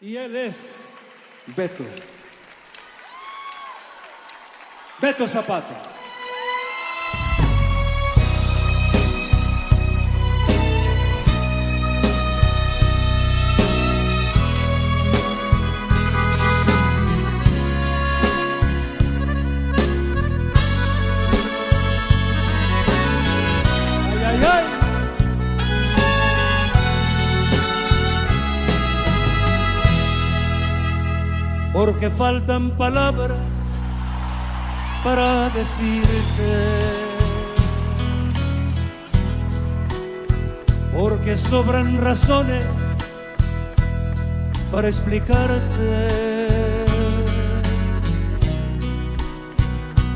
Y él es Beto. Beto Zapata. Porque faltan palabras para decirte. Porque sobran razones para explicarte.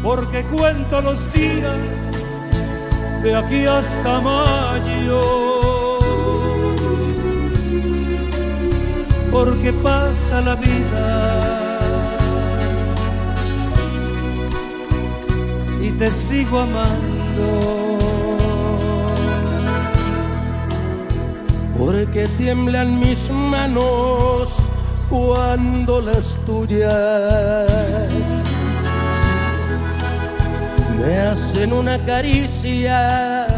Porque cuento los días de aquí hasta mayo. Porque pasa la vida y te sigo amando. porque tiemblan mis manos cuando las tuyas me hacen una caricia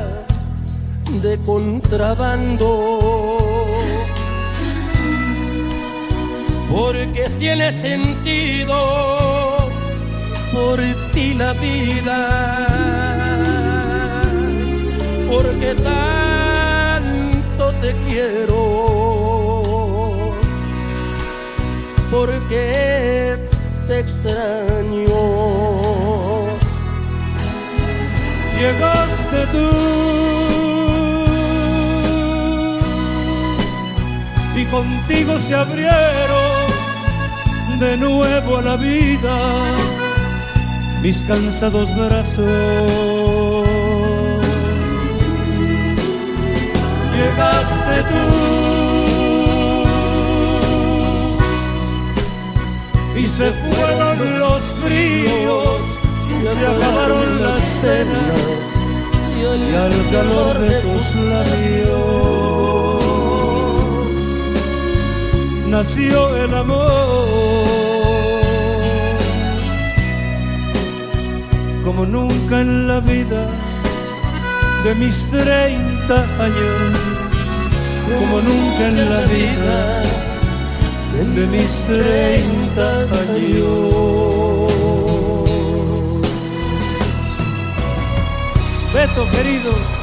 de contrabando. Porque tiene sentido por ti la vida, porque tanto te quiero, porque te extraño. Llegaste tú. Y contigo se abrieron de nuevo a la vida mis cansados brazos. Llegaste tú. Y se fueron los fríos, se acabaron las penas. y al calor de tus labios nació el amor como nunca en la vida de mis treinta años. Como nunca en la vida de mis treinta años. Beto querido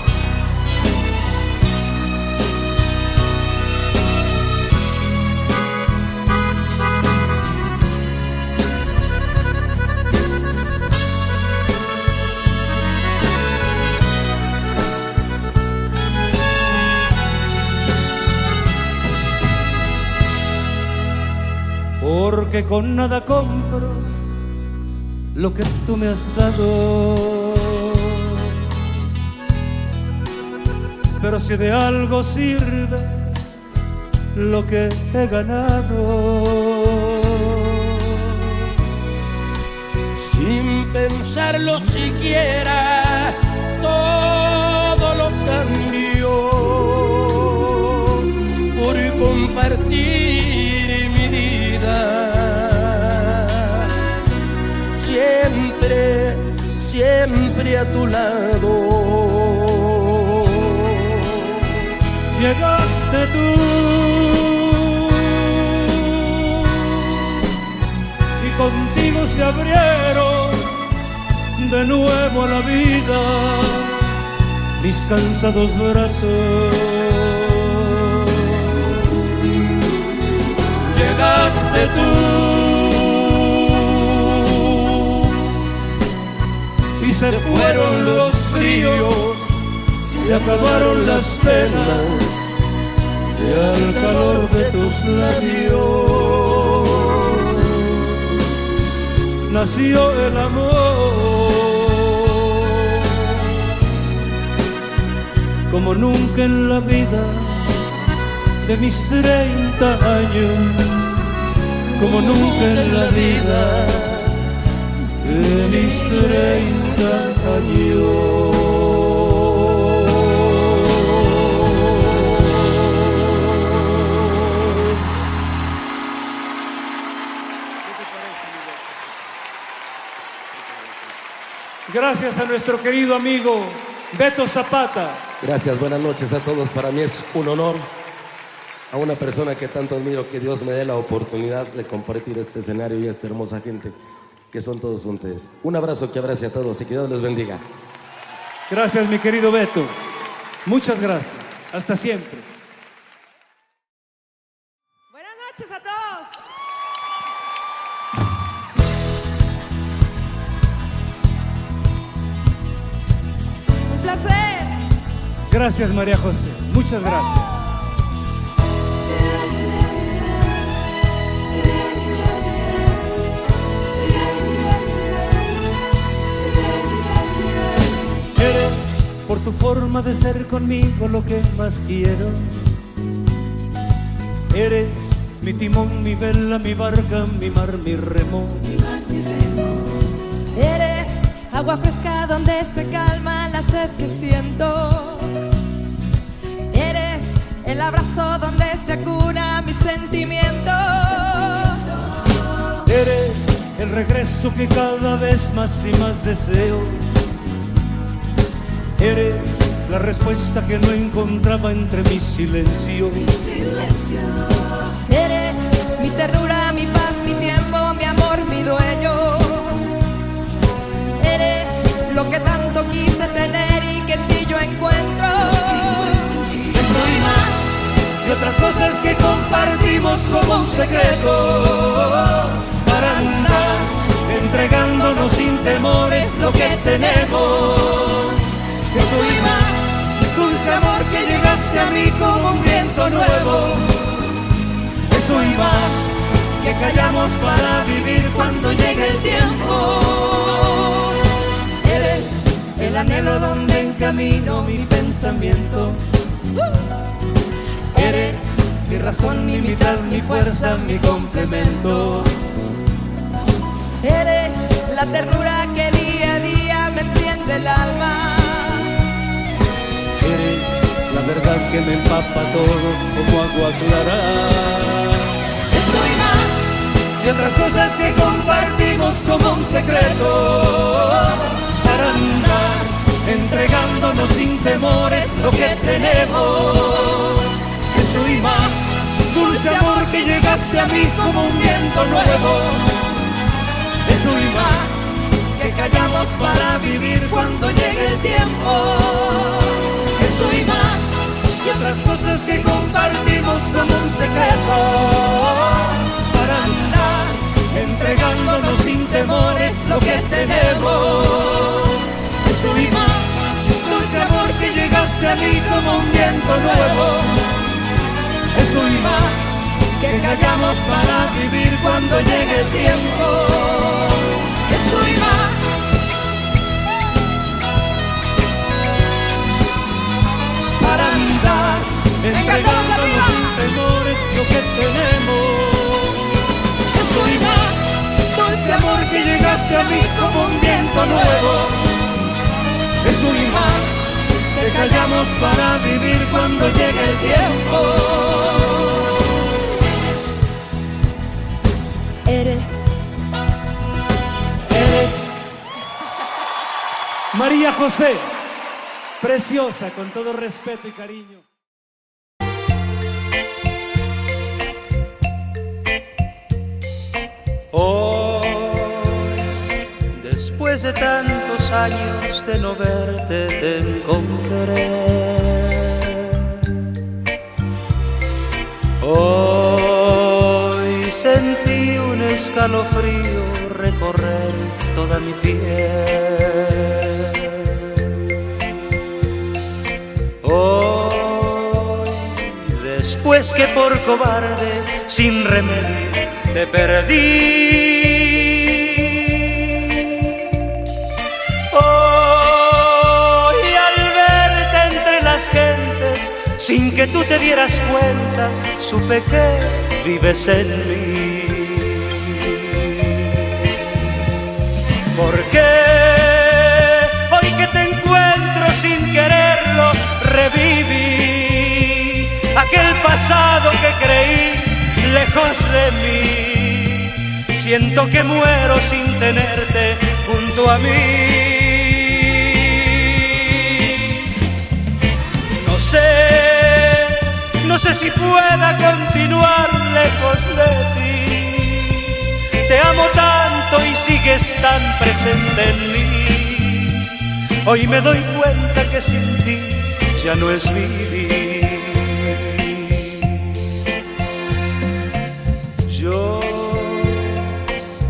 porque con nada compro lo que tú me has dado. Pero si de algo sirve lo que he ganado, sin pensarlo siquiera, todo lo cambió por compartir siempre a tu lado. llegaste tú y contigo se abrieron de nuevo a la vida mis cansados brazos. Llegaste tú se fueron los fríos, se acabaron las penas y al calor de tus labios. Nació el amor como nunca en la vida de mis treinta años como nunca en la vida Gracias a nuestro querido amigo Beto Zapata. Gracias, buenas noches a todos. Para mí es un honor a una persona que tanto admiro que Dios me dé la oportunidad de compartir este escenario y esta hermosa gente que son todos ustedes. Un abrazo que abrace a todos y que Dios les bendiga. Gracias, mi querido Beto. Muchas gracias. Hasta siempre. Buenas noches a todos. Un placer. Gracias, María José. Muchas gracias. Por tu forma de ser conmigo lo que más quiero. Eres mi timón, mi vela, mi barca, mi mar, mi remo. Eres agua fresca donde se calma la sed que siento. Eres el abrazo donde se cura mi sentimiento. Eres el regreso que cada vez más y más deseo. Eres la respuesta que no encontraba entre mi silencio. Eres mi ternura, mi paz, mi tiempo, mi amor, mi dueño. Eres lo que tanto quise tener y que en ti yo encuentro. Eso y más, y otras cosas que compartimos como un secreto. Para andar entregándonos sin temores lo que tenemos. Eso y más, dulce amor que llegaste a mí como un viento nuevo. Eso y más, que callamos para vivir cuando llegue el tiempo. Eres el anhelo donde encamino mi pensamiento. Eres mi razón, mi mitad, mi fuerza, mi complemento. Eres la ternura que día a día me enciende el alma. Eres la verdad que me empapa todo como agua clara. Eso y más, y otras cosas que compartimos como un secreto. Para andar entregándonos sin temores lo que tenemos. Eso y más, dulce amor que llegaste a mí como un viento nuevo. Eso y más, callamos para vivir cuando llegue el tiempo. Eso y más, y otras cosas que compartimos como un secreto. Para andar entregándonos sin temores lo que tenemos. Eso y más, dulce amor que llegaste a mí como un viento nuevo. Eso y más, que callamos para vivir cuando llegue el tiempo. Llegaste a mí como un viento nuevo. Eso y más, que callamos para vivir cuando llegue el tiempo. Eres Eres María José, preciosa, con todo respeto y cariño. Después de tantos años de no verte, te encontré. Hoy sentí un escalofrío recorrer toda mi piel. Hoy, después que por cobarde, sin remedio, te perdí. Sin que tú te dieras cuenta, supe que vives en mí. ¿Por qué hoy que te encuentro sin quererlo, reviví aquel pasado que creí lejos de mí? Siento que muero sin tenerte junto a mí. No sé no sé si pueda continuar lejos de ti. Te amo tanto y sigues tan presente en mí. Hoy me doy cuenta que sin ti ya no es vivir. Yo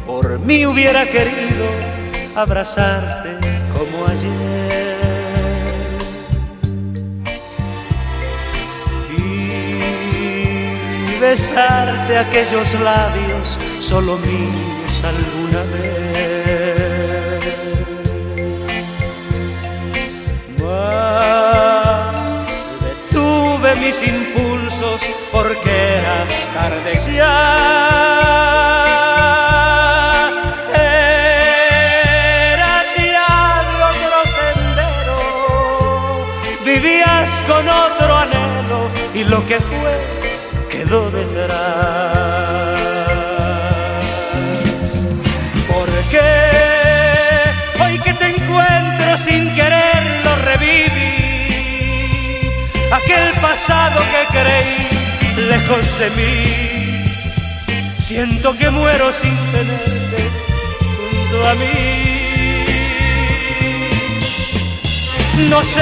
por mí hubiera querido abrazarte como ayer besarte aquellos labios solo míos alguna vez. Mas detuve mis impulsos porque era tarde ya. Aquel pasado que creí lejos de mí. Siento que muero sin tenerte junto a mí. No sé,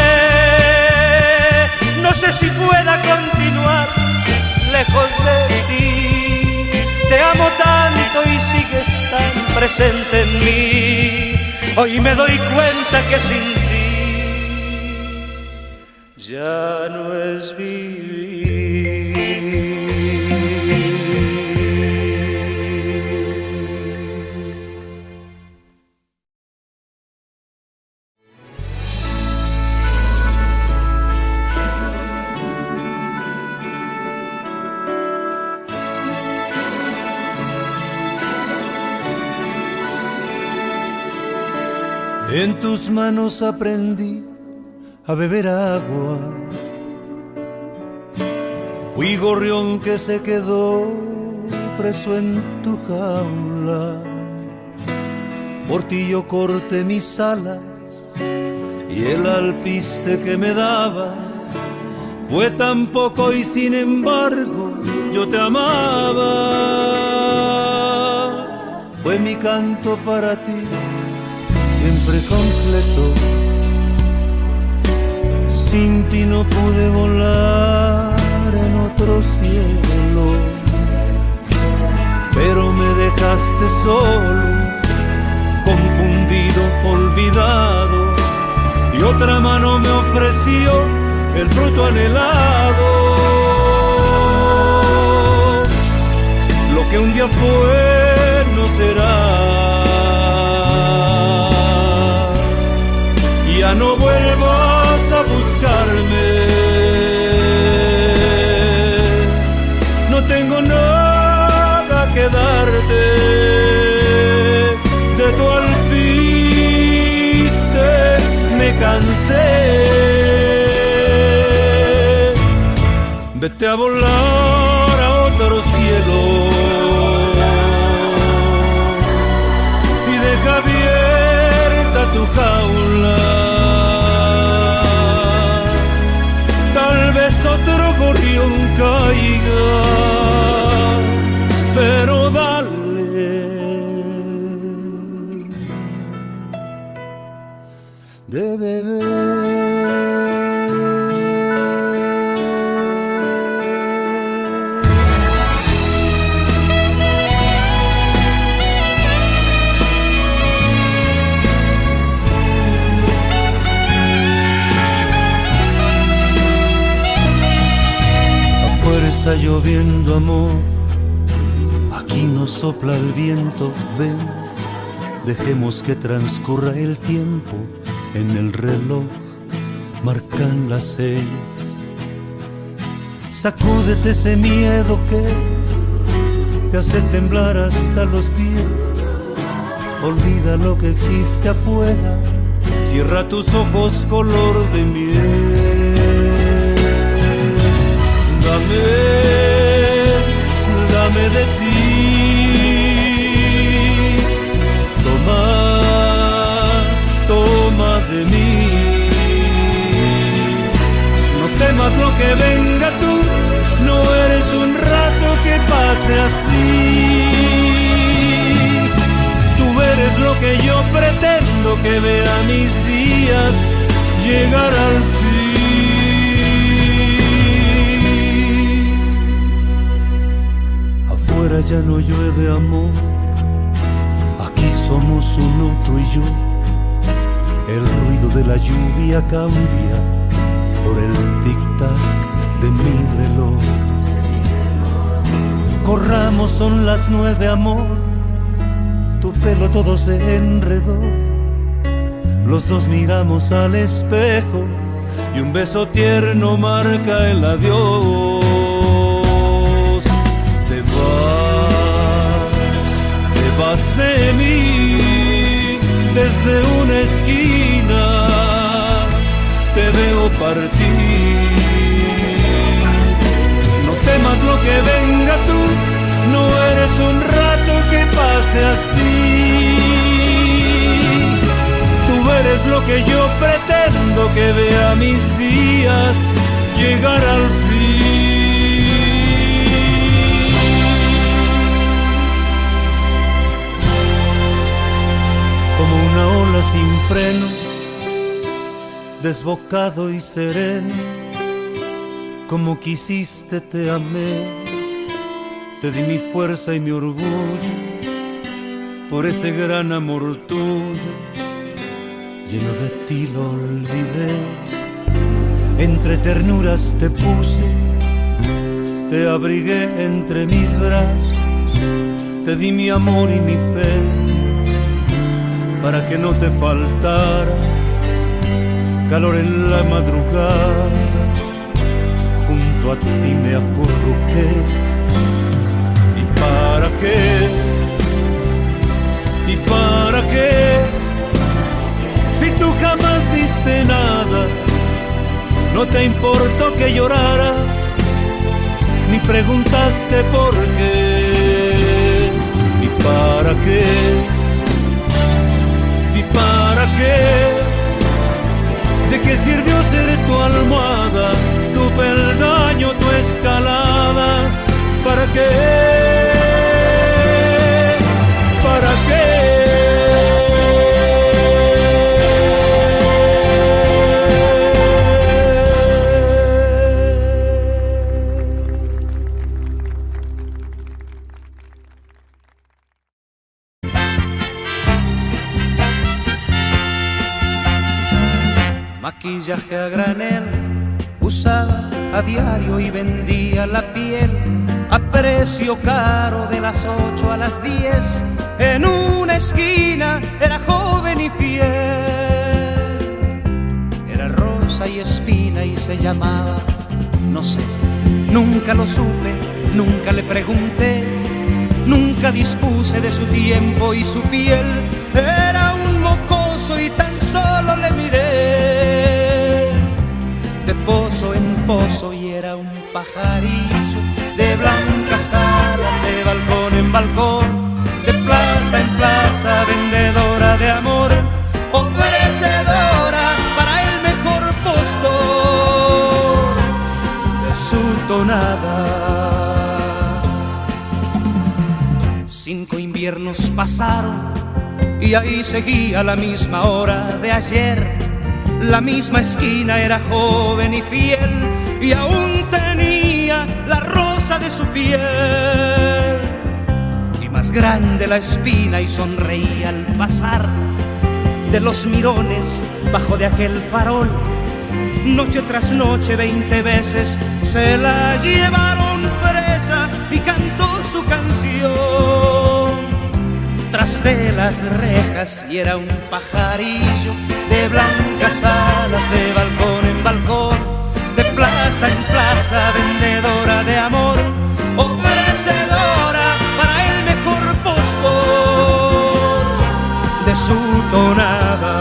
no sé si pueda continuar lejos de ti. Te amo tanto y sigues tan presente en mí. Hoy me doy cuenta que sin En tus manos aprendí a beber agua. Fui gorrión que se quedó preso en tu jaula. Por ti yo corté mis alas y el alpiste que me daba fue tan poco y sin embargo yo te amaba. Fue mi canto para ti siempre completo. Sin ti no pude volar en otro cielo, pero me dejaste solo, confundido, olvidado, y otra mano me ofreció el fruto anhelado. Lo que un día fue no será. Ya no vuelvas a buscarme. No tengo nada que darte de tu alpiste, me cansé. Vete a volar a otro cielo y deja abierta tu jaula. Está lloviendo amor, aquí nos sopla el viento, ven, dejemos que transcurra el tiempo, en el reloj marcan las seis. Sacúdete ese miedo que te hace temblar hasta los pies, olvida lo que existe afuera, cierra tus ojos color de miel. Dame, dame de ti. Toma, toma de mí. No temas que venga tú, no eres un rato que pase así. Tú eres lo que yo pretendo que vea mis días llegar al fin. Ya no llueve amor, aquí somos uno tú y yo. El ruido de la lluvia cambia por el tic-tac de mi reloj. Corramos, son las nueve, amor. Tu pelo todo se enredó. Los dos miramos al espejo y un beso tierno marca el adiós. Vas de mí desde una esquina. Te veo partir. No temas lo que venga tú, no eres un rato que pase así. Tú eres lo que yo pretendo que vea mis días llegar al fin. Desbocado y sereno, como quisiste te amé, te di mi fuerza y mi orgullo, por ese gran amor tuyo. Lleno de ti lo olvidé. Entre ternuras te puse, te abrigué entre mis brazos, te di mi amor y mi fe, para que no te faltara calor en la madrugada. Junto a ti me acurruqué, ¿y para qué? ¿Y para qué? si tú jamás diste nada, no te importó que llorara, ni preguntaste por qué, y para qué, y para qué, de qué sirvió ser tu almohada, tu peldaño, tu escalada, para qué, para qué. A granel, usaba a diario y vendía la piel a precio caro de las 8 a las 10. En una esquina era joven y fiel, era rosa y espina y se llamaba, no sé, nunca lo supe, nunca le pregunté, nunca dispuse de su tiempo y su piel. Era un mocoso y tan pozo en pozo y era un pajarillo de blancas alas, de balcón en balcón, de plaza en plaza, vendedora de amor, ofrecedora para el mejor postor de su tonada. Cinco inviernos pasaron y ahí seguía la misma hora de ayer la misma esquina era joven y fiel y aún tenía la rosa de su piel. Y más grande la espina y sonreía al pasar de los mirones bajo de aquel farol. Noche tras noche, veinte veces se la llevaron presa y cantó su canción tras de las rejas y era un pajarillo de blancas alas de balcón en balcón, de plaza en plaza, vendedora de amor, ofrecedora para el mejor postor de su tonada.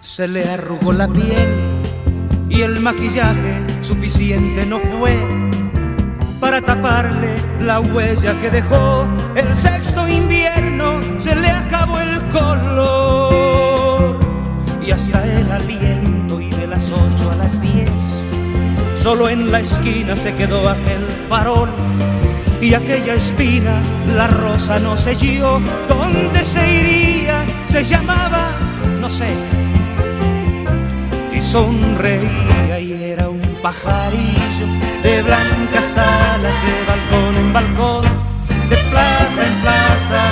Se le arrugó la piel y el maquillaje suficiente no fue para taparle la huella que dejó el sexto invierno, se le acabó el color y hasta el aliento y de ocho a las diez. Solo en la esquina se quedó aquel farol y aquella espina, la rosa no selló. ¿Dónde se iría? Se llamaba, no sé. Y sonreía y era un pajarillo de blancas alas, de balcón en balcón, de plaza en plaza,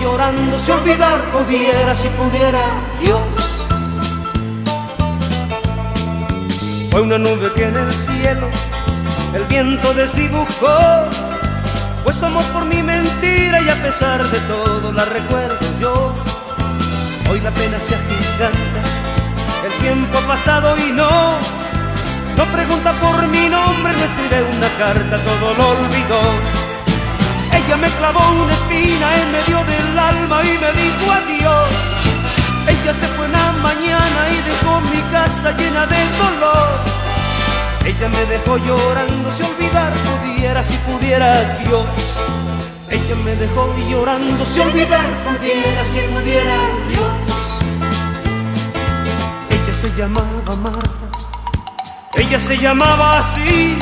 llorando, si olvidar pudiera, si pudiera Dios. Fue una nube que en el cielo el viento desdibujó. Pues amor por mi mentira y a pesar de todo la recuerdo yo. Hoy la pena se agiganta, el tiempo ha pasado y no. No pregunta por mi nombre, no escribe una carta, todo lo olvidó. Ella me clavó una espina en medio del alma y me dijo adiós. Ella se fue una mañana y dejó mi casa llena de dolor. Ella me dejó llorando, si olvidar pudiera, si pudiera Dios. Ella me dejó llorando, si olvidar pudiera, si pudiera Dios. Ella se llamaba Marta, ella se llamaba así.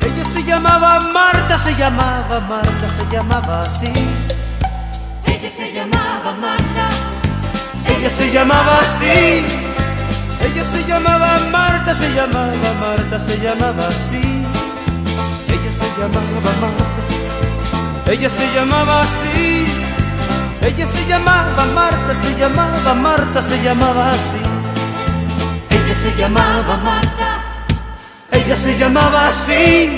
Ella se llamaba Marta, se llamaba Marta, se llamaba así. Ella se llamaba Marta, Ella se llamaba así. Ella se llamaba Marta, se llamaba Marta, se llamaba así. Ella se llamaba Marta. Ella se llamaba así. Ella se llamaba Marta, se llamaba Marta, se llamaba así. Ella se llamaba Marta. Ella se llamaba así.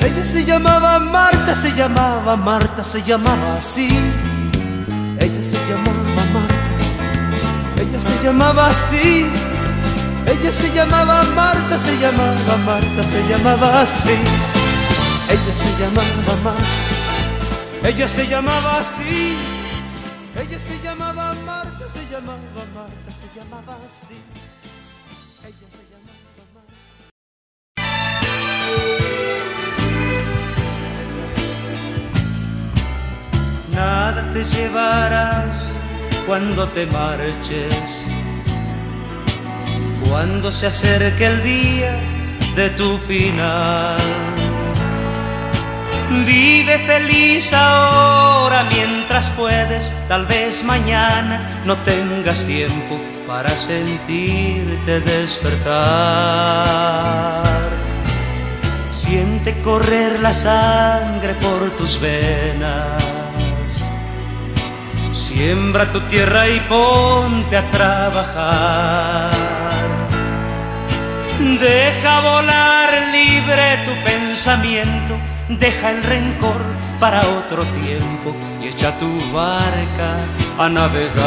Ella se llamaba Marta, se llamaba Marta, se llamaba así. Ella se llamaba Marta. Ella se llamaba así. Ella se llamaba Marta, se llamaba Marta, se llamaba así. Ella se llamaba Marta. Ella se llamaba así. Ella se llamaba Marta, se llamaba Marta, se llamaba así. Nada te llevarás cuando te marches, cuando se acerque el día de tu final. Vive feliz ahora mientras puedes, tal vez mañana no tengas tiempo para sentirte despertar. Correr la sangre por tus venas. Siembra tu tierra y ponte a trabajar. Deja volar libre tu pensamiento, deja el rencor para otro tiempo y echa tu barca a navegar.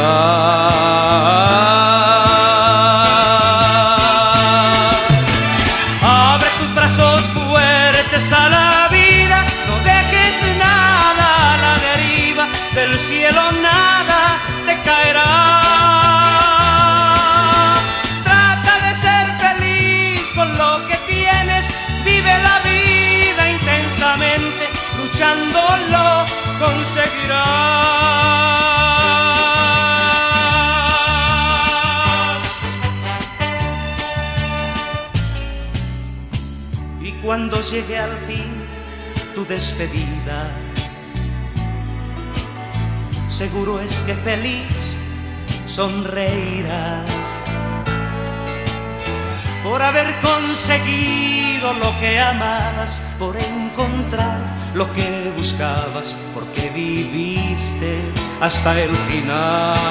Llegue al fin tu despedida, seguro es que feliz sonreirás por haber conseguido lo que amabas, por encontrar lo que buscabas, porque viviste hasta el final.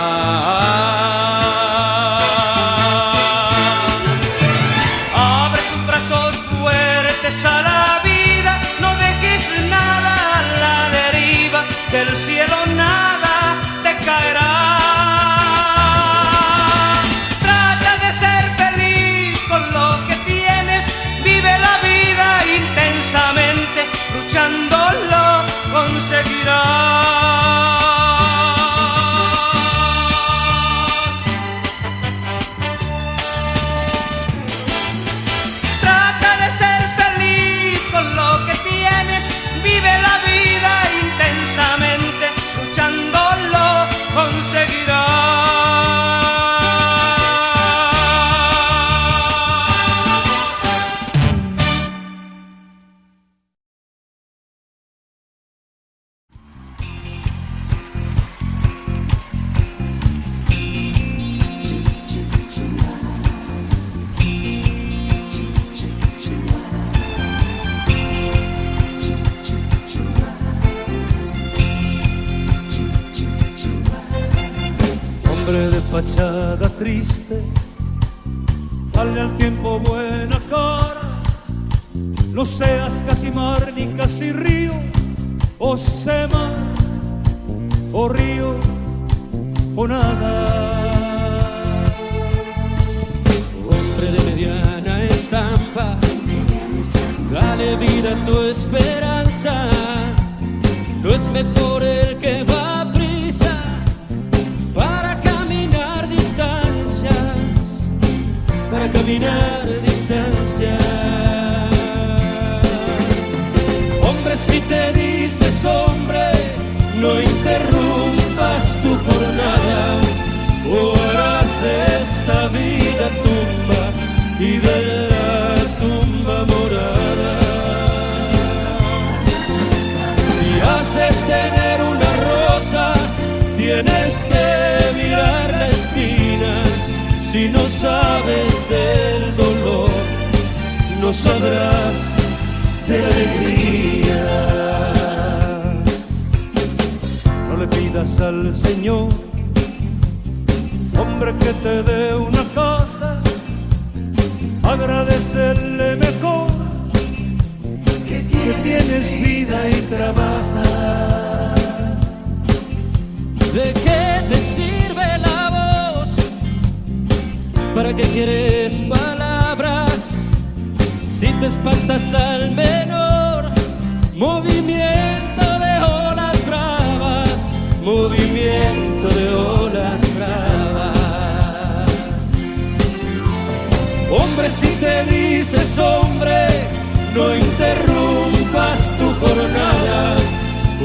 ¿De qué te sirve la voz? ¿Para qué quieres palabras? Si te espantas al menor movimiento de olas bravas, movimiento de olas bravas. Hombre, si te dices hombre, no interrumpas tu jornada,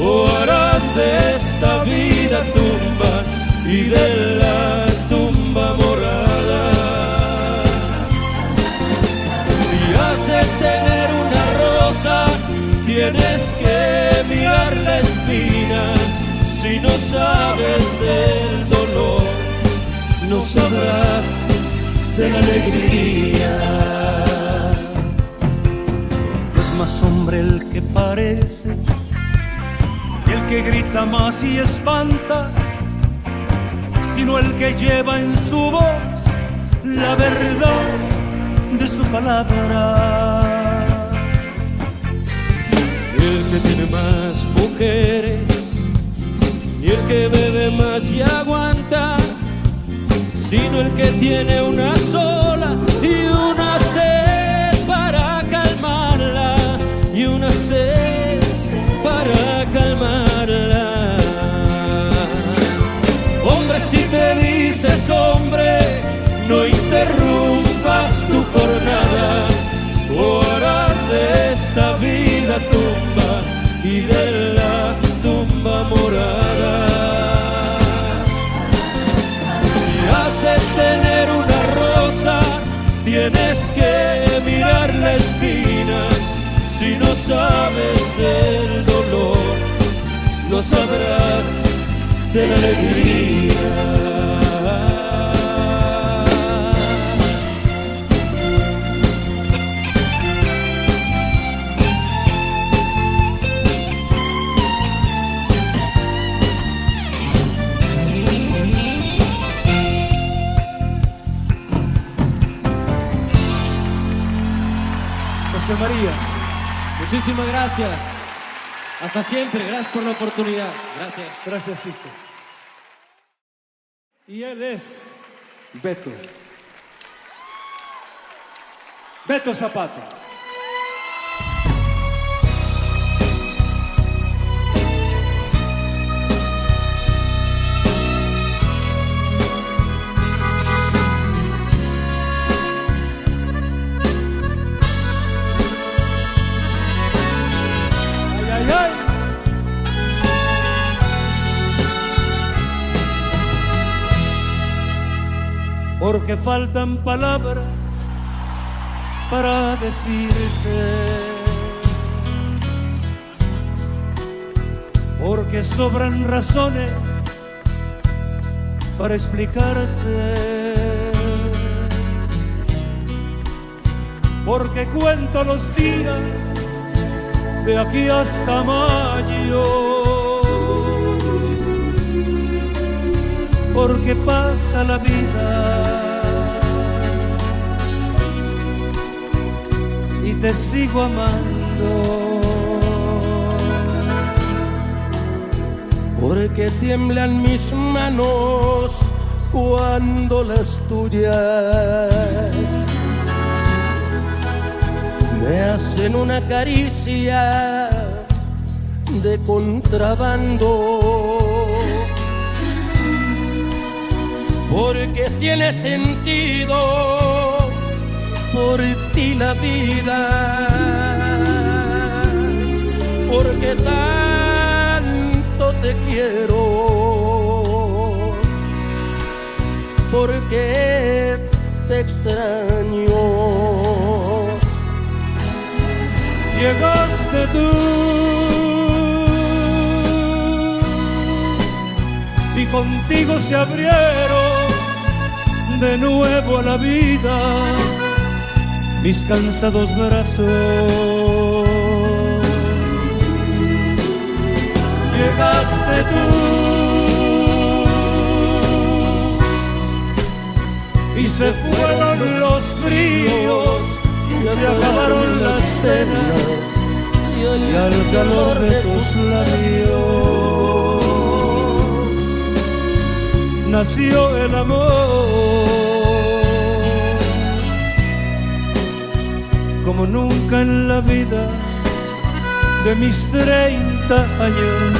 o harás de esta vida tumba y de la tumba morada. Si has de tener una rosa, tienes que mirar la espina. Si no sabes del dolor, no sabrás de la alegría. Es más hombre el que parece el que grita más y espanta, sino el que lleva en su voz la verdad de su palabra. El que tiene más mujeres, y el que bebe más y aguanta, sino el que tiene una sola y una sed para calmarla. eres hombre, no interrumpas tu jornada, o harás de esta vida tumba y de la tumba morada. Si haces tener una rosa, tienes que mirar la espina. Si no sabes del dolor, no sabrás de la alegría. María. Muchísimas gracias. Hasta siempre. Gracias por la oportunidad. Gracias. Gracias, hijo. Y él es Beto. Beto Zapata. Porque faltan palabras para decirte. Porque sobran razones para explicarte. Porque cuento los días de aquí hasta mayo. Porque pasa la vida y te sigo amando. Porque tiemblan mis manos cuando las tuyas me hacen una caricia de contrabando. Porque tiene sentido por ti la vida. Porque tanto te quiero. Porque te extraño. Llegaste tú y contigo se abrieron de nuevo a la vida mis cansados brazos. Llegaste tú. Y se fueron los fríos, se acabaron las penas y al calor de tus labios nació el amor como nunca en la vida de mis treinta años.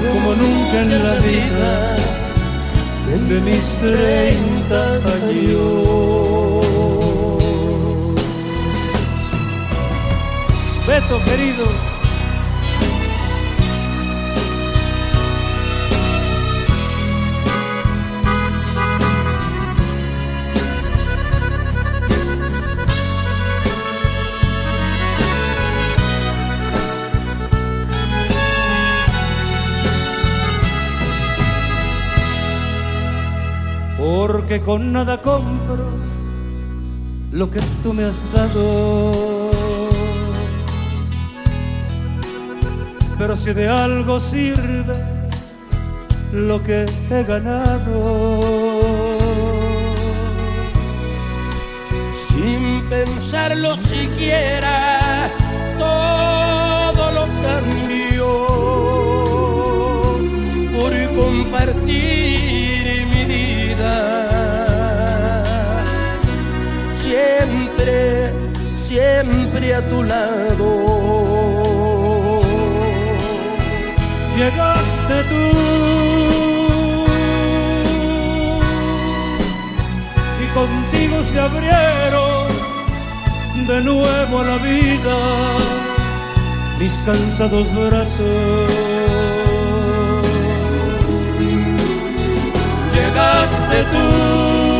Como nunca en la vida de mis treinta años. Beto querido porque con nada compro lo que tú me has dado. Pero si de algo sirve lo que he ganado, sin pensarlo siquiera, todo lo cambió por compartir siempre a tu lado. llegaste tú contigo se abrieron de nuevo a la vida mis cansados brazos. Llegaste tú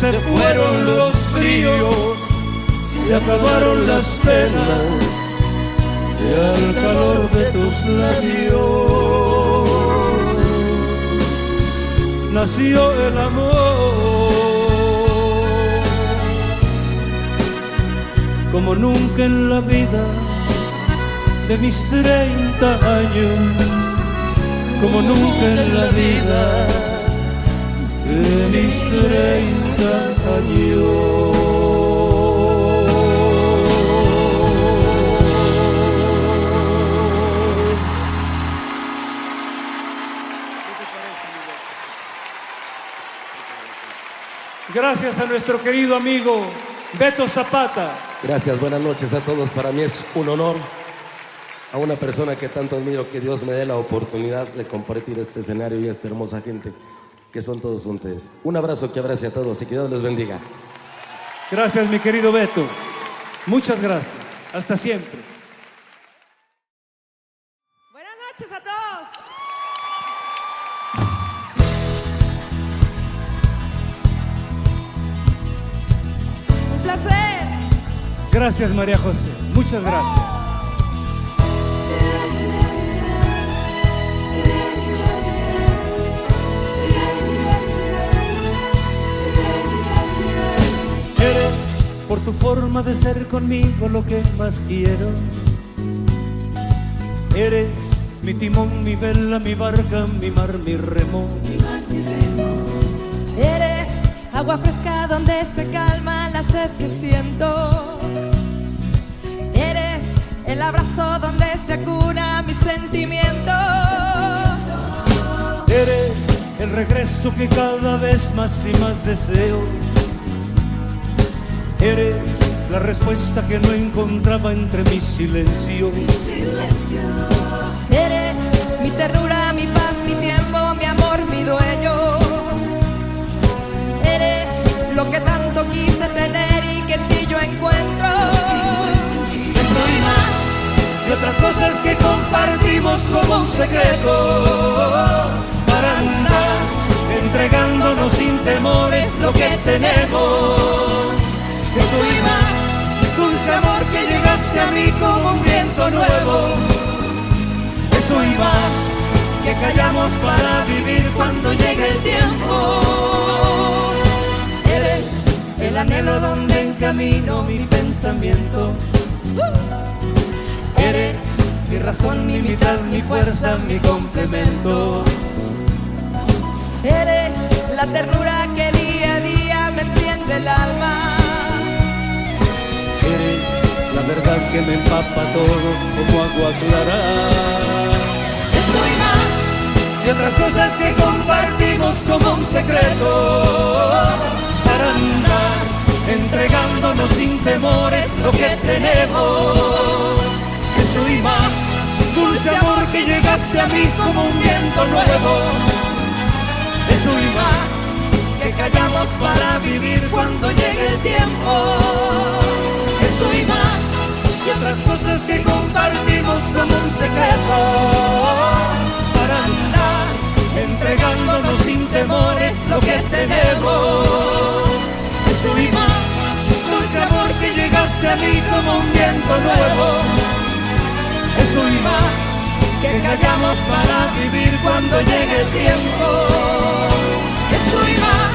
se fueron los fríos, se acabaron las penas y al calor de tus labios nació el amor. Como nunca en la vida de mis treinta años, como nunca en la vida de mis Gracias a nuestro querido amigo Beto Zapata. Gracias, buenas noches a todos. Para mí es un honor a una persona que tanto admiro que Dios me dé la oportunidad de compartir este escenario y esta hermosa gente que son todos ustedes. Un abrazo que abrace a todos y que Dios les bendiga. Gracias, mi querido Beto. Muchas gracias. Hasta siempre. Buenas noches a todos. Un placer. Gracias, María José. Muchas gracias. Por tu forma de ser conmigo lo que más quiero. Eres mi timón, mi vela, mi barca, mi mar, mi remo. Eres agua fresca donde se calma la sed que siento. Eres el abrazo donde se acuna mi sentimiento. Eres el regreso que cada vez más y más deseo. Eres la respuesta que no encontraba entre mi silencio. Eres mi ternura, mi paz, mi tiempo, mi amor, mi dueño. Eres lo que tanto quise tener y que en ti yo encuentro. que soy más de otras cosas que compartimos como un secreto para andar entregándonos sin temores lo que tenemos. Que soy más dulce amor que llegaste a mí como un viento nuevo. Soy más que callamos para vivir cuando llegue el tiempo. Eres El anhelo donde encamino mi pensamiento. Eres mi razón, mi mitad, mi fuerza, mi complemento. Eres la ternura que día a día me enciende el alma. Eres la verdad que me empapa todo como agua clara. Soy más de otras cosas que compartimos como un secreto. Para andar entregándonos sin temores lo que tenemos. Que soy más dulce amor que llegaste a mí como un viento nuevo. Que soy más que callamos para vivir cuando llegue el tiempo. Y otras cosas que compartimos como un secreto. Para andar entregándonos sin temores lo que tenemos. Que soy más dulce amor que llegaste a mí como un viento nuevo. Que soy más que callamos para vivir cuando llegue el tiempo. Que soy más.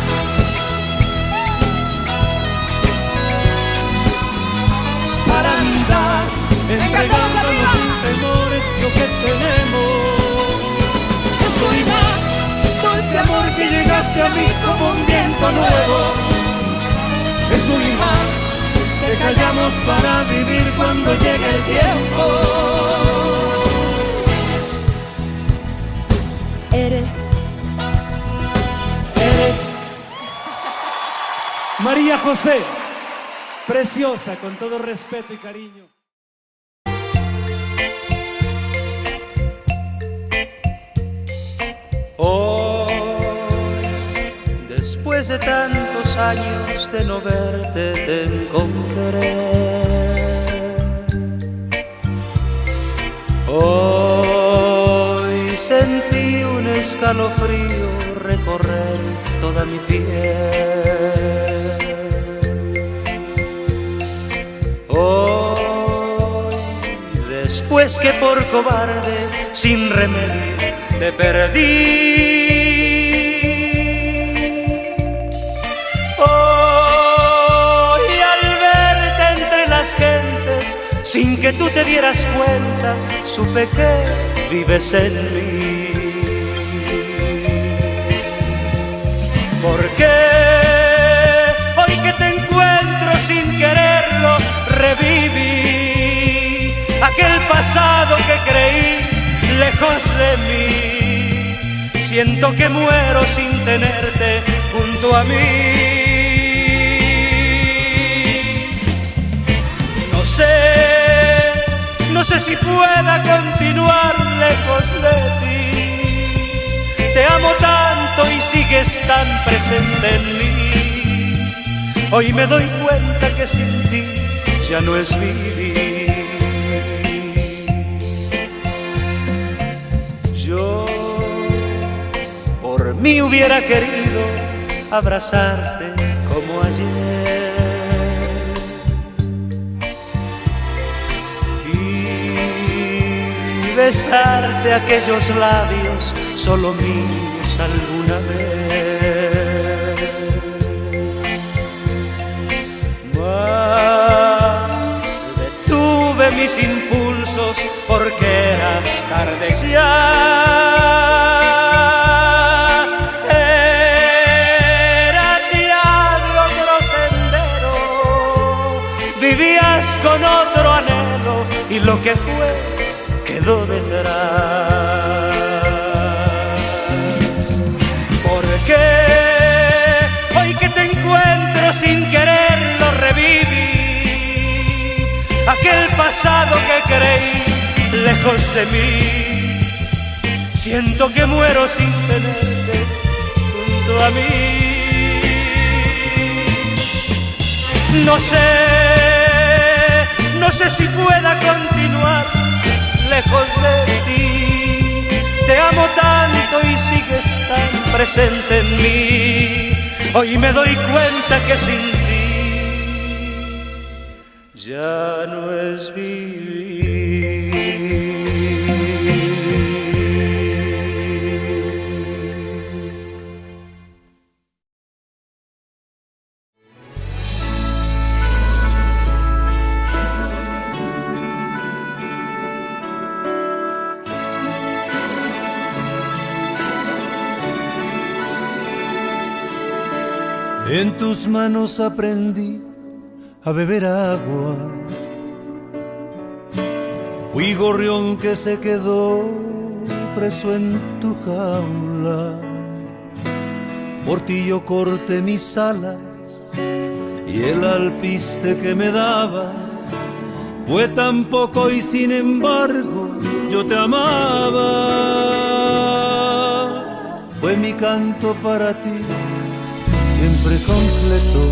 Para andar entregándonos sin temores lo que tenemos. Que soy más. Dulce amor que llegaste a mí como un viento nuevo. Que soy más. Que callamos para vivir cuando llegue el tiempo. Eres Eres María José, preciosa, con todo respeto y cariño. Hoy Después de tantos años de no verte te encontré. Hoy sentí un escalofrío recorrer toda mi piel. Hoy, después que por cobarde, sin remedio, te perdí. sin que tú te dieras cuenta, supe que vives en mí. Porque hoy que te encuentro sin quererlo, reviví aquel pasado que lejos de mí. Siento que muero sin tenerte junto a mí. No sé no sé si pueda continuar lejos de ti. Te amo tanto y sigues tan presente en mí. Hoy me doy cuenta que sin ti ya no es vivir. Mí hubiera querido abrazarte como ayer besarte aquellos labios solo míos alguna vez. Mas detuve mis impulsos porque era tarde ya. Que fue quedó detrás. Porque hoy que te encuentro sin quererlo reviví aquel pasado que creí lejos de mí. Siento que muero sin tenerte junto a mí. No sé, no sé si pueda continuar lejos de ti. Te amo tanto y sigues tan presente en mí. Hoy me doy cuenta que sin ti ya no es vivir. En tus manos aprendí a beber agua. Fui gorrión que se quedó preso en tu jaula. Por ti yo corté mis alas y el alpiste que me daba fue tan poco y sin embargo yo te amaba. Fue mi canto para ti siempre completo.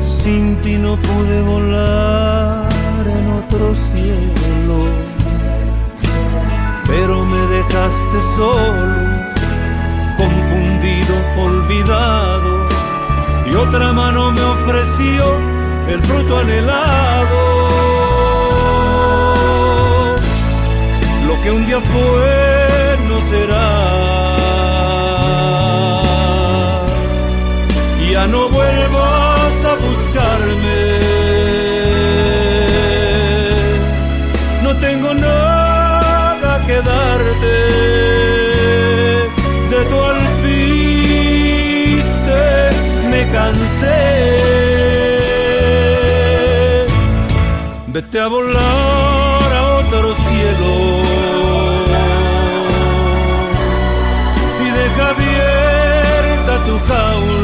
Sin ti no pude volar en otro cielo, pero me dejaste solo, confundido, olvidado, y otra mano me ofreció el fruto anhelado. Lo que un día fue no será ya no vuelvas a buscarme. No tengo nada que darte de tu alpiste, me cansé. Vete a volar a otro cielo y deja abierta tu jaula.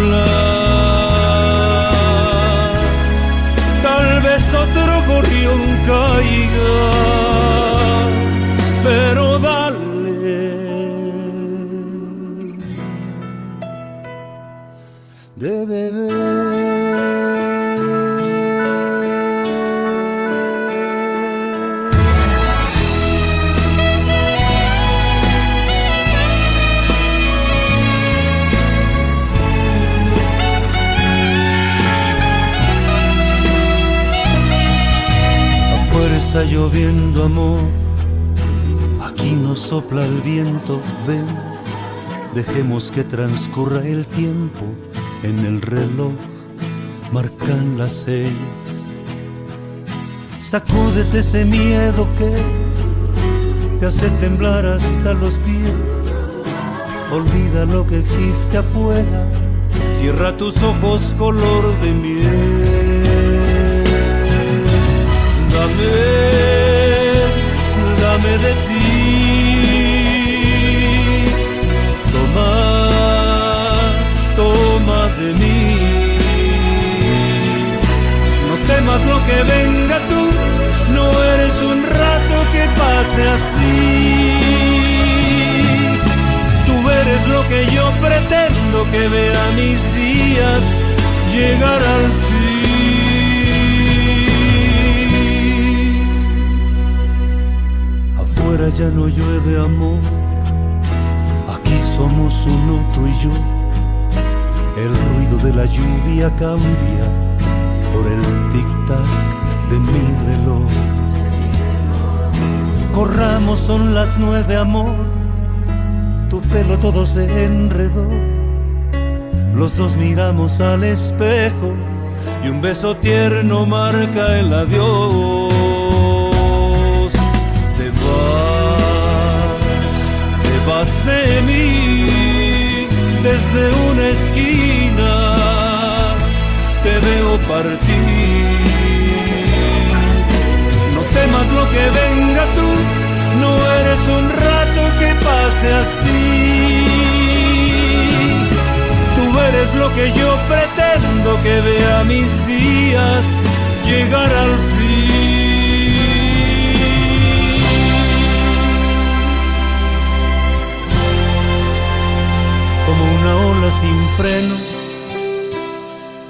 Gorrión caiga, amor, aquí no sopla el viento, ven, dejemos que transcurra el tiempo en el reloj, marcan las seis. Sacúdete ese miedo que te hace temblar hasta los pies. Olvida lo que existe afuera, cierra tus ojos color de miel. Dame, de ti. Toma, toma de mí. No temas lo que venga tú, no eres un rato que pase así. Tú eres lo que yo pretendo que vea mis días llegar al fin. Ya no llueve amor, aquí somos uno tú y yo. El ruido de la lluvia cambia por el tic-tac de mi reloj. Corramos, son las nueve, amor. Tu pelo todo se enredó. Los dos miramos al espejo y un beso tierno marca el adiós. Que yo pretendo que vea mis días llegar al fin. Como una ola sin freno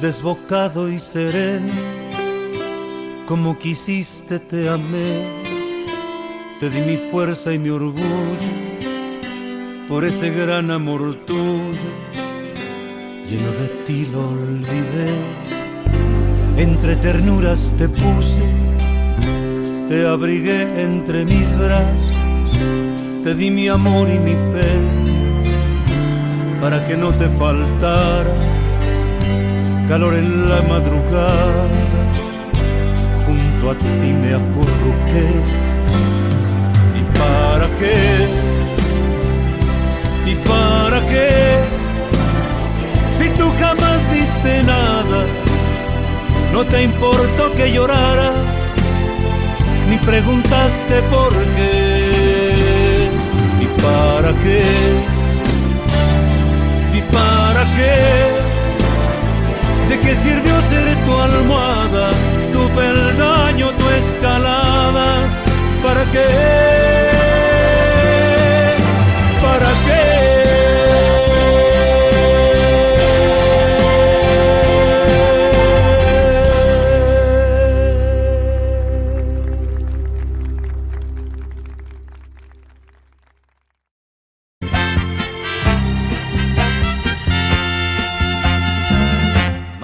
desbocado y sereno, como quisiste te amé, te di mi fuerza y mi orgullo, por ese gran amor tuyo, lleno de ti lo olvidé, entre ternuras te puse, te abrigué entre mis brazos, te di mi amor y mi fe, para que no te faltara calor en la madrugada, junto a ti me acurruqué. ¿Y para qué? ¿Y para qué? Tú jamás diste nada, no te importó que llorara, ni preguntaste por qué. ¿Y para qué? ¿Y para qué? ¿De qué sirvió ser tu almohada, tu peldaño, tu escalada? ¿Para qué?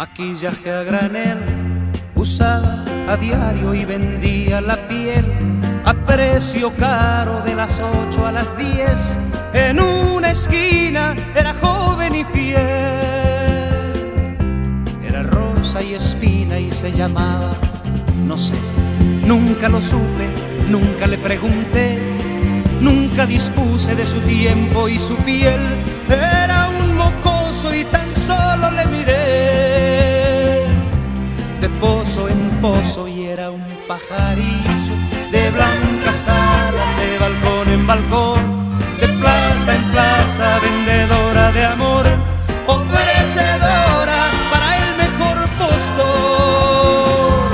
Maquillaje a granel, usaba a diario y vendía la piel a precio caro de las 8 a las 10. En una esquina era joven y fiel. Era rosa y espina y se llamaba, no sé, nunca lo supe, nunca le pregunté, nunca dispuse de su tiempo y su piel. Era un mocoso y tan pozo en pozo y era un pajarillo de blancas alas, de balcón en balcón, de plaza en plaza, vendedora de amor, ofrecedora para el mejor postor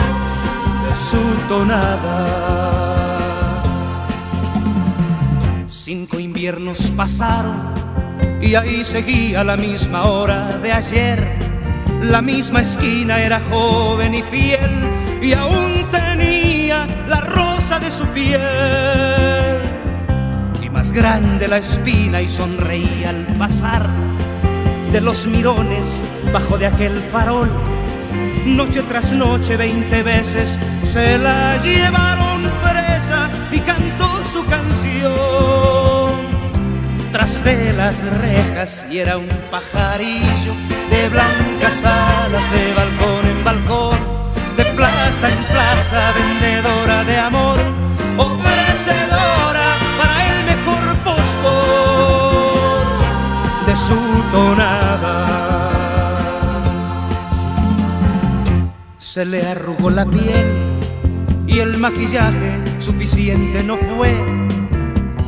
de su tonada. Cinco inviernos pasaron y ahí seguía la misma hora de ayer la misma esquina era joven y fiel y aún tenía la rosa de su piel. Y más grande la espina y sonreía al pasar de los mirones bajo de aquel farol. Noche tras noche, veinte veces se la llevaron presa y cantó su canción detrás de las rejas y era un pajarillo de blancas alas de balcón en balcón, de plaza en plaza, vendedora de amor, ofrecedora para el mejor postor de su tonada. Se le arrugó la piel y el maquillaje suficiente no fue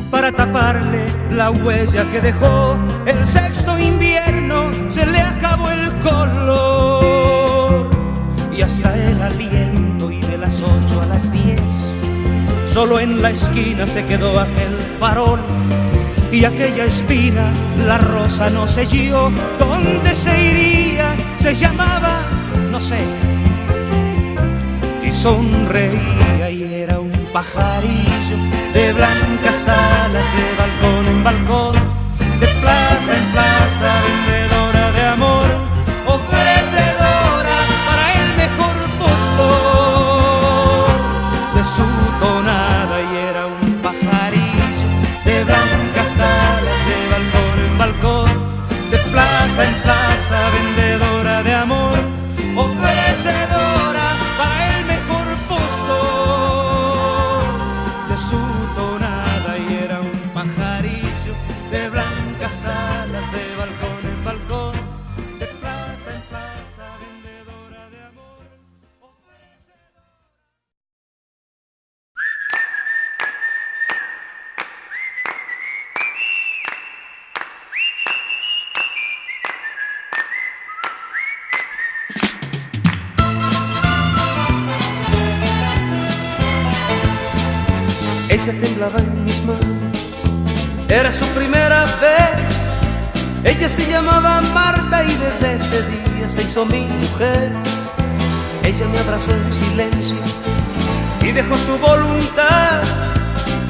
para taparle la huella que dejó el sexto invierno. Se le acabó el color y hasta el aliento y de las ocho a las diez. Solo en la esquina se quedó aquel farol y aquella espina, la rosa no selló. ¿Dónde se iría? Se llamaba, no sé. Y sonreía y era un pajarillo de blancas alas, de balcón en balcón, de plaza en plaza, vendedora de amor, ofrecedora para el mejor postor. De su tonada y era un pajarillo de blancas alas, de balcón en balcón, de plaza en plaza, vendedora Se llamaba Marta y desde ese día se hizo mi mujer. Ella me abrazó en silencio y dejó su voluntad.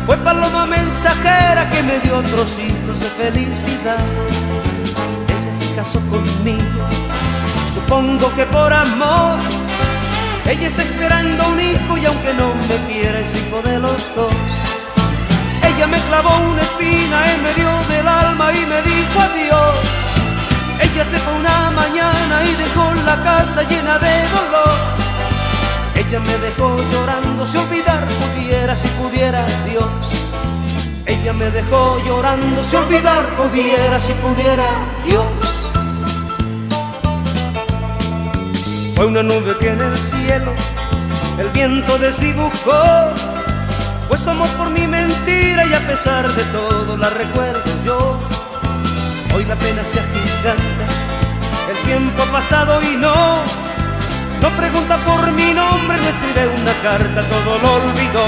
Fue paloma mensajera que me dio otros signos de felicidad. Ella se casó conmigo, supongo que por amor. Ella está esperando un hijo y aunque no me quiera es hijo de los dos. Ella me clavó una espina en medio del alma y me dijo adiós. Ella se fue una mañana y dejó la casa llena de dolor. Ella me dejó llorando si olvidar pudiera, si pudiera Dios. Ella me dejó llorando si olvidar pudiera, si pudiera Dios. Fue una nube que en el cielo el viento desdibujó. Pues amor por mi mentira y a pesar de todo la recuerdo yo. Hoy la pena se agiganta, el tiempo ha pasado y no. No pregunta por mi nombre, no escribe una carta, todo lo olvidó.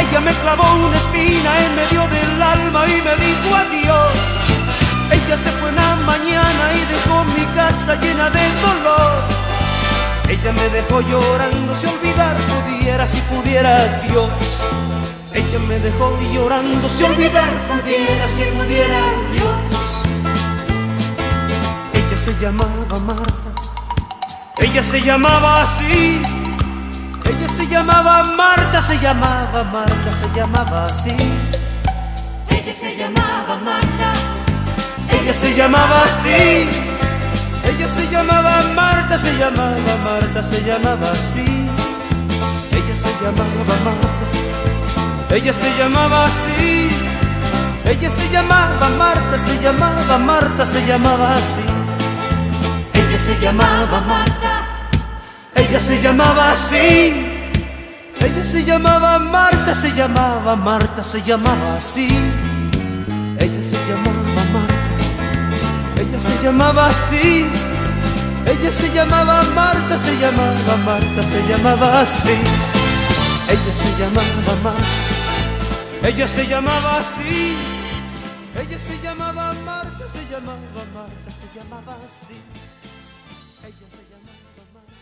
Ella me clavó una espina en medio del alma y me dijo adiós. Ella se fue una mañana y dejó mi casa llena de dolor. Ella me dejó llorando si olvidar pudiera, si pudiera Dios. Ella me dejó llorando si olvidar pudiera, si pudiera Dios. Ella se llamaba Marta, ella se llamaba así. Ella se llamaba Marta, se llamaba Marta, se llamaba así. Ella se llamaba Marta, Ella se llamaba así. Ella se llamaba Marta, se llamaba Marta, se llamaba así. Ella se llamaba Marta. Ella se llamaba así. Ella se llamaba Marta, se llamaba Marta, se llamaba así. Ella se llamaba Marta. Ella se llamaba así. Ella se llamaba Marta, se llamaba Marta, se llamaba así. Ella se llamaba. Ella se llamaba así. Ella se llamaba Marta, se llamaba Marta, se llamaba así. Ella se llamaba Marta. Ella se llamaba así. Ella se llamaba Marta, se llamaba Marta, se llamaba así. Ella se llamaba Marta.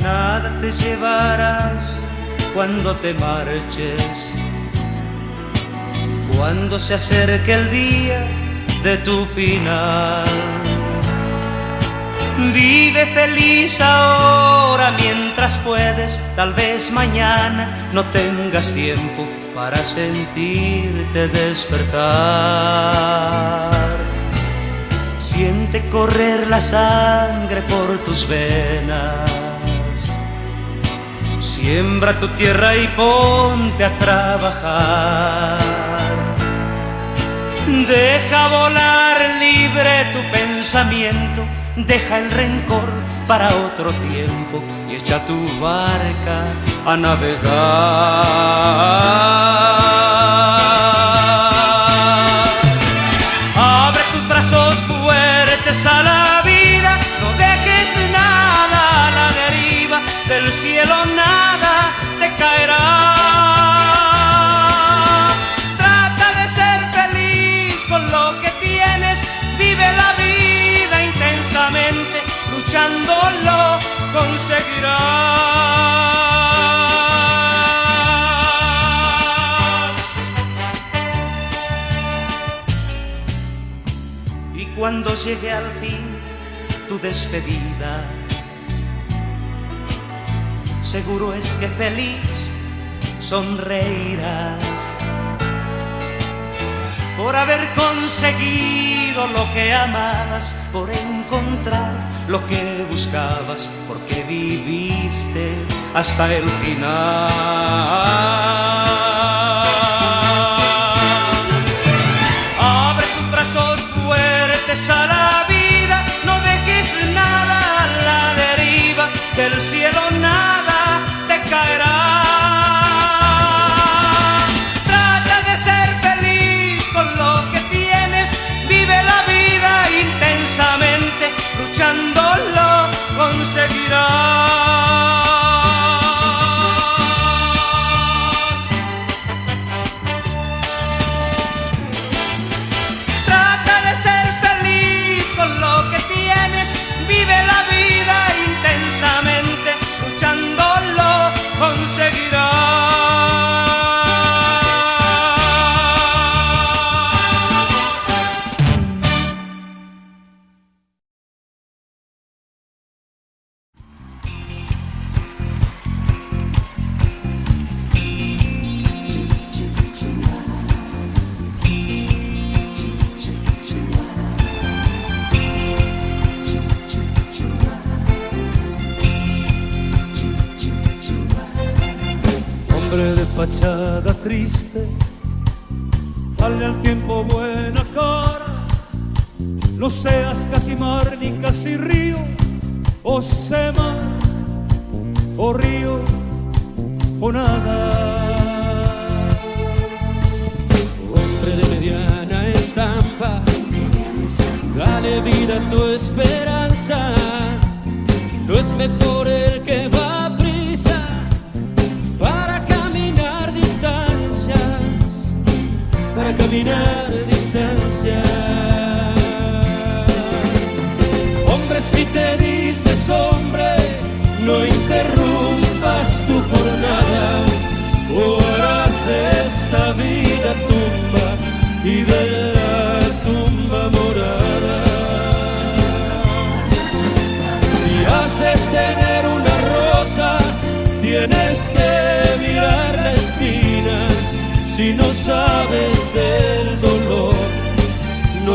Nada te llevarás cuando te marches, cuando se acerque el día de tu final. Vive feliz ahora mientras puedes, tal vez mañana no tengas tiempo para sentirte despertar. Siente correr la sangre por tus venas. Siembra tu tierra y ponte a trabajar. Deja volar libre tu pensamiento, deja el rencor para otro tiempo y echa tu barca a navegar. Llegue al fin tu despedida, seguro es que feliz sonreirás por haber conseguido lo que amabas, por encontrar lo que buscabas, porque viviste hasta el final.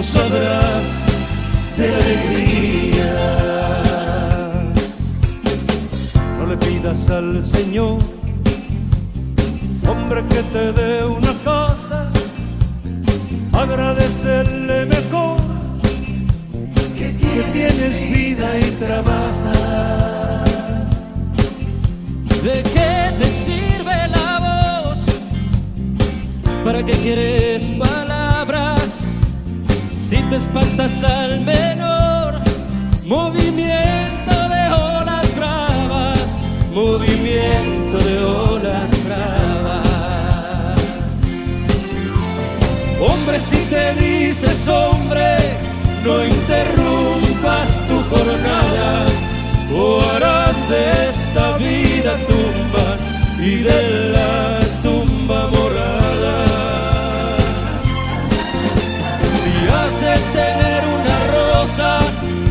Sabrás de alegría. No le pidas al Señor, hombre, que te dé una casa, agradecerle mejor que tienes vida y trabajas. ¿De qué te sirve la voz? ¿Para qué quieres palabras? Espantas al menor movimiento de olas bravas, movimiento de olas bravas. Hombre, si te dices hombre, no interrumpas tu jornada, o harás de esta vida tumba y de la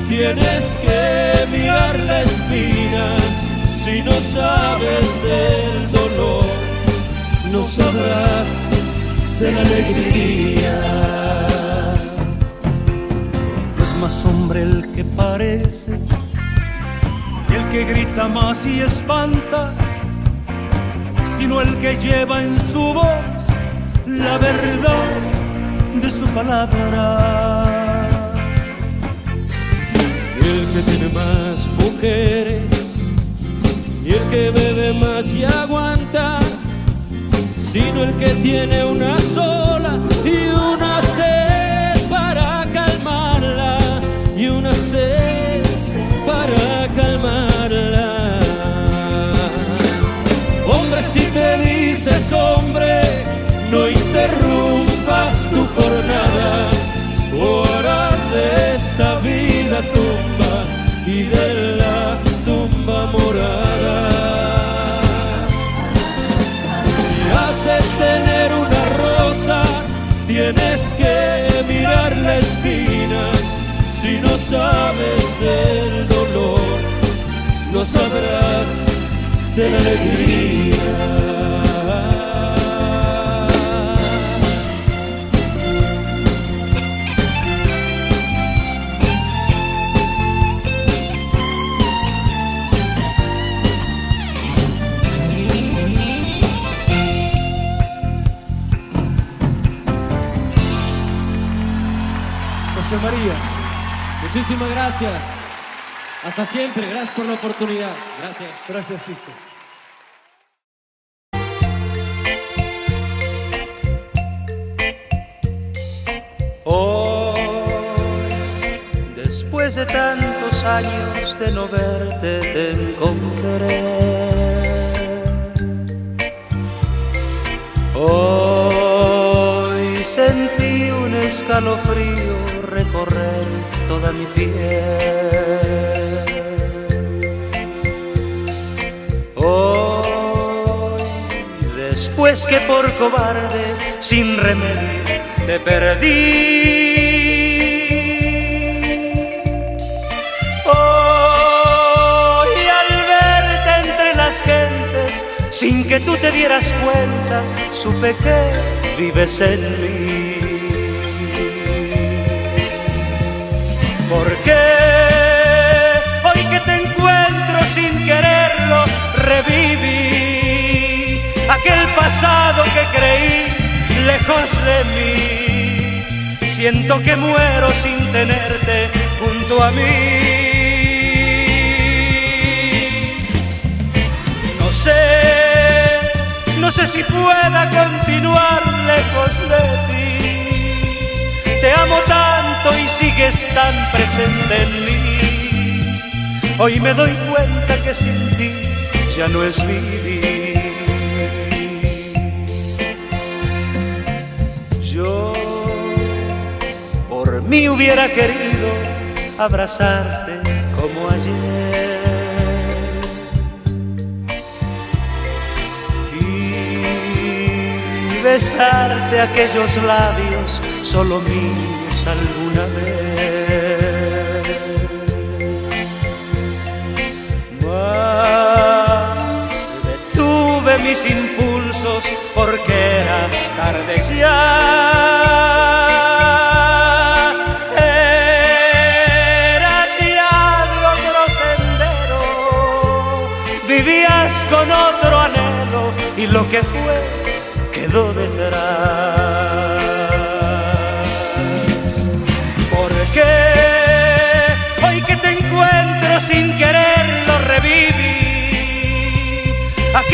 Tienes que mirar la espina. Si no sabes del dolor, no sabrás de la alegría. No es más hombre el que parece y el que grita más y espanta, sino el que lleva en su voz la verdad de su palabra. Que tiene más mujeres y el que bebe más y aguanta, sino el que tiene una sola y una sed para calmarla y una sed para calmarla. Hombre, si te dices hombre, no interrumpas tu jornada, o harás de esta vida tumba y de la tumba morada. Si haces tener una rosa, tienes que mirar la espina. Si no sabes del dolor, no sabrás de la alegría. María. Muchísimas gracias. Hasta siempre. Gracias por la oportunidad. Gracias. Gracias, hijo. Hoy, después de tantos años de no verte, te encontré. Hoy sentí un escalofrío toda mi piel. Hoy, después que por cobarde, sin remedio, te perdí. Hoy al verte entre las gentes, sin que tú te dieras cuenta, supe que vives en mí. Porque hoy que te encuentro sin quererlo, reviví aquel pasado que creí lejos de mí. Siento que muero sin tenerte junto a mí. No sé, no sé si pueda continuar lejos de ti. Te amo tanto y sigues tan presente en mí. Hoy me doy cuenta que sin ti ya no es vivir. Yo por mí hubiera querido abrazarte como ayer. Y besarte aquellos labios solo míos alguna vez. Mas detuve mis impulsos porque era tarde ya.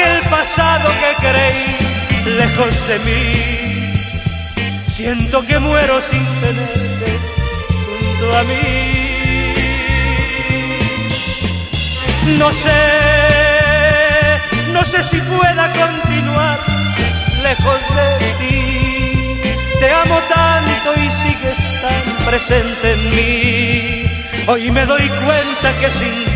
Aquel pasado que creí lejos de mí. Siento que muero sin tenerte junto a mí. No sé, no sé si pueda continuar lejos de ti. Te amo tanto y sigues tan presente en mí. Hoy me doy cuenta que sin